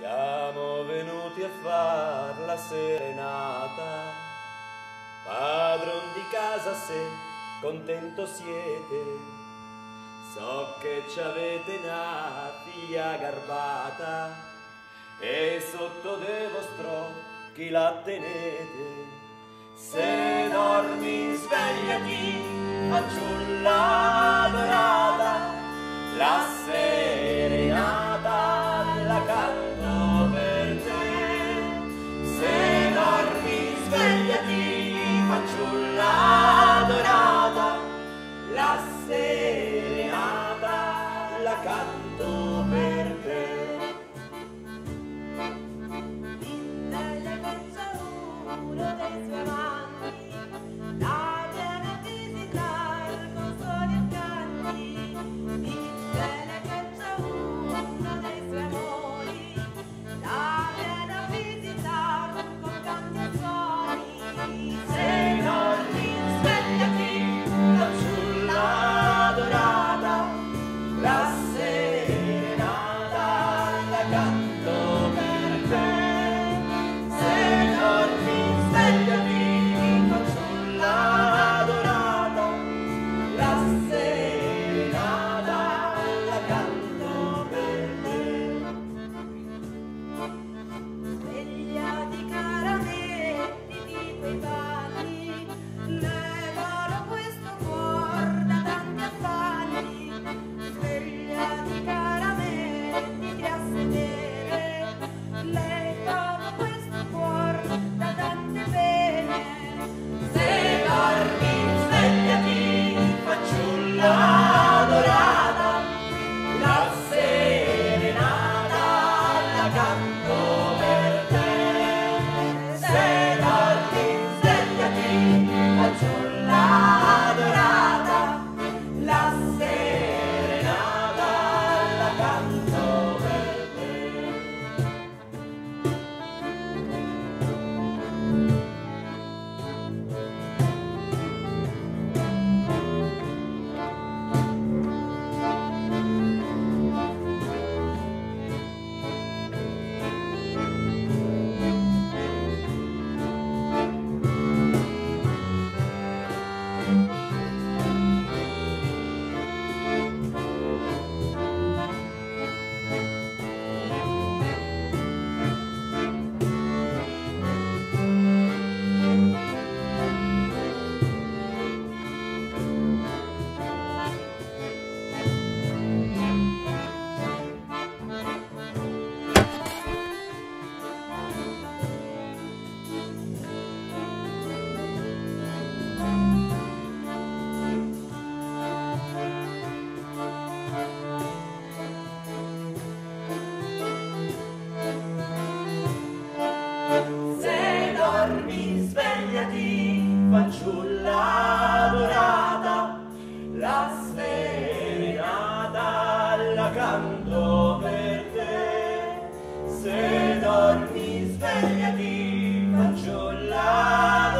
Siamo venuti a far la serenata, padron di casa se contento siete. So che ci avete una figlia garbata e sotto dei vostri occhi la tenete. Se dormi svegliati, fanciulla dorata, la serenata fanciulla dorata, la serenata la canto per te. Se dormi svegliati, fanciulla dorata,